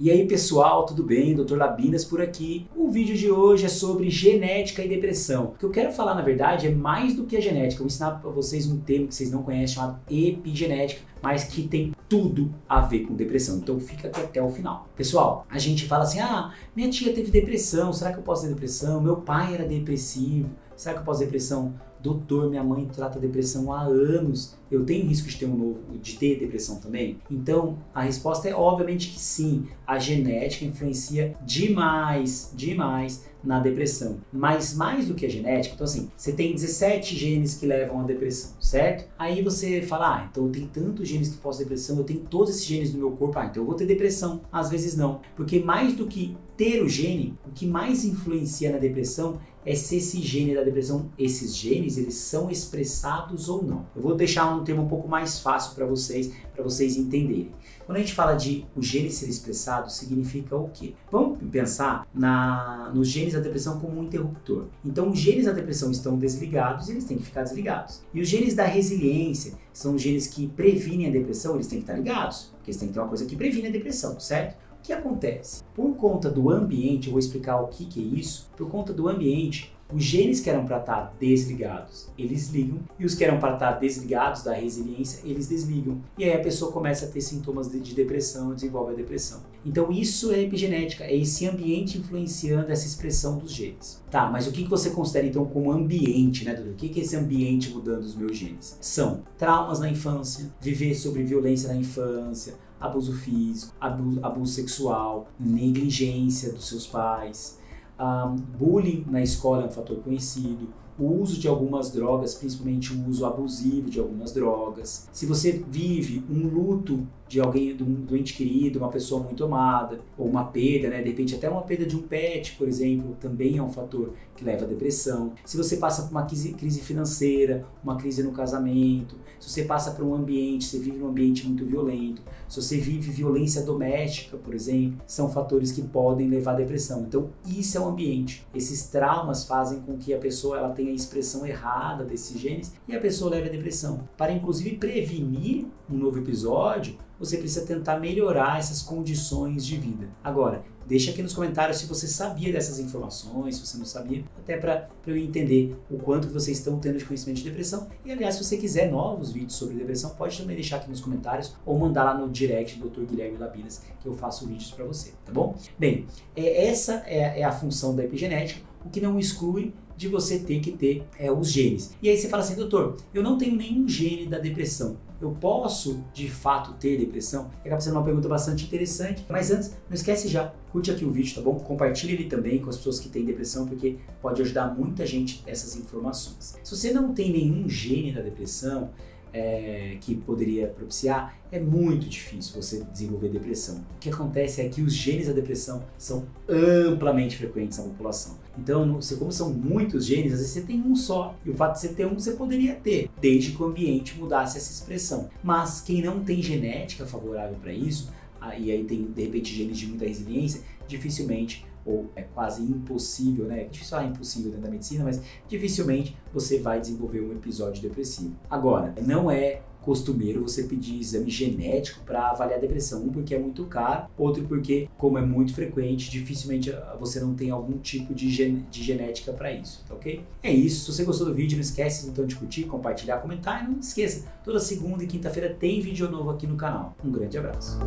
E aí pessoal, tudo bem? Dr. Labinas por aqui. O vídeo de hoje é sobre genética e depressão. O que eu quero falar na verdade é mais do que a genética. Eu vou ensinar para vocês um termo que vocês não conhecem chamado epigenética, mas que tem tudo a ver com depressão. Então fica aqui até o final. Pessoal, a gente fala assim: "Ah, minha tia teve depressão, será que eu posso ter depressão? Meu pai era depressivo, será que eu posso ter depressão?" Doutor, minha mãe trata depressão há anos. Eu tenho risco de ter um novo, de ter depressão também? Então, a resposta é obviamente que sim. A genética influencia demais, demais na depressão. Mas mais do que a genética, então assim, você tem 17 genes que levam à depressão, certo? Aí você fala, ah, então eu tenho tantos genes que possam depressão, eu tenho todos esses genes no meu corpo, ah, então eu vou ter depressão. Às vezes não, porque mais do que ter o gene, o que mais influencia na depressão é se esse gene da depressão, esses genes, eles são expressados ou não. Eu vou deixar um termo um pouco mais fácil para vocês, para vocês entenderem. Quando a gente fala de o gene ser expressado, significa o quê? Vamos pensar na, nos genes da depressão como um interruptor. Então, os genes da depressão estão desligados e eles têm que ficar desligados. E os genes da resiliência, são os genes que previnem a depressão, eles têm que estar ligados, porque eles têm que ter uma coisa que previne a depressão, certo? O que acontece? Por conta do ambiente, eu vou explicar o que, que é isso. Por conta do ambiente, os genes que eram para estar desligados, eles ligam, e os que eram para estar desligados da resiliência, eles desligam. E aí a pessoa começa a ter sintomas de, de depressão, desenvolve a depressão. Então isso é epigenética, é esse ambiente influenciando essa expressão dos genes. Tá, mas o que você considera então como ambiente, né, Dudu? O que é esse ambiente mudando os meus genes? São traumas na infância, viver sobre violência na infância, abuso físico, abuso, abuso sexual, negligência dos seus pais, um, bullying na escola é um fator conhecido, o uso de algumas drogas, principalmente o uso abusivo de algumas drogas. Se você vive um luto de alguém, de um doente querido, uma pessoa muito amada, ou uma perda, né? De repente até uma perda de um pet, por exemplo, também é um fator que leva à depressão. Se você passa por uma crise, financeira, uma crise no casamento, se você passa por um ambiente, você vive um ambiente muito violento, se você vive violência doméstica, por exemplo, são fatores que podem levar à depressão. Então, isso é o ambiente. Esses traumas fazem com que a pessoa ela tenha a expressão errada desses genes e a pessoa leve à depressão. Para inclusive prevenir um novo episódio, você precisa tentar melhorar essas condições de vida. Agora, deixa aqui nos comentários se você sabia dessas informações, se você não sabia, até para eu entender o quanto vocês estão tendo de conhecimento de depressão. E aliás, se você quiser novos vídeos sobre depressão, pode também deixar aqui nos comentários ou mandar lá no direct do Dr. Guilherme Labinas, que eu faço vídeos para você, tá bom? Bem, é, essa é, é a função da epigenética, o que não exclui de você ter que ter é, os genes. E aí você fala assim, doutor, eu não tenho nenhum gene da depressão. Eu posso de fato ter depressão? Acaba sendo uma pergunta bastante interessante. Mas antes, não esquece já, curte aqui o vídeo, tá bom? Compartilhe ele também com as pessoas que têm depressão, porque pode ajudar muita gente essas informações. Se você não tem nenhum gene da depressão, é, que poderia propiciar, é muito difícil você desenvolver depressão. O que acontece é que os genes da depressão são amplamente frequentes na população. Então, você, como são muitos genes, às vezes você tem um só. E o fato de você ter um, você poderia ter, desde que o ambiente mudasse essa expressão. Mas quem não tem genética favorável para isso, e aí tem de repente genes de muita resiliência, dificilmente ou é quase impossível, né? É difícil falar impossível dentro da medicina, mas dificilmente você vai desenvolver um episódio depressivo. Agora, não é costumeiro você pedir exame genético para avaliar a depressão. Um, porque é muito caro, outro porque, como é muito frequente, dificilmente ah, você não tem algum tipo de, gen de genética para isso, tá ok? É isso. Se você gostou do vídeo, não esquece então de curtir, compartilhar, comentar e não esqueça, toda segunda e quinta-feira tem vídeo novo aqui no canal. Um grande abraço.